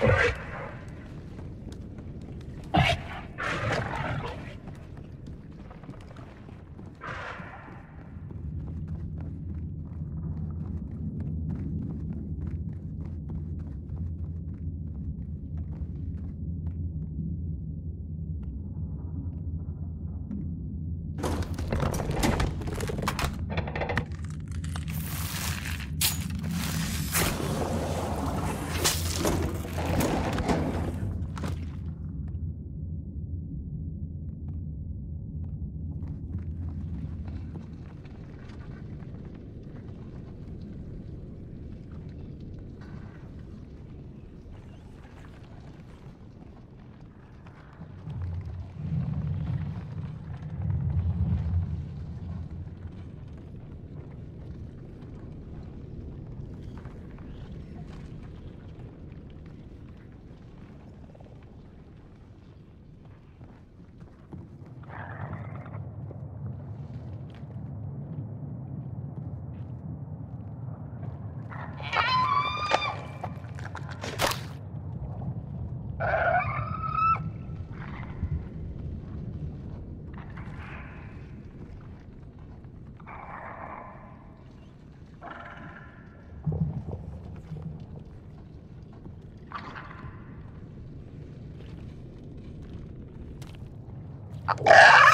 All right. Ah!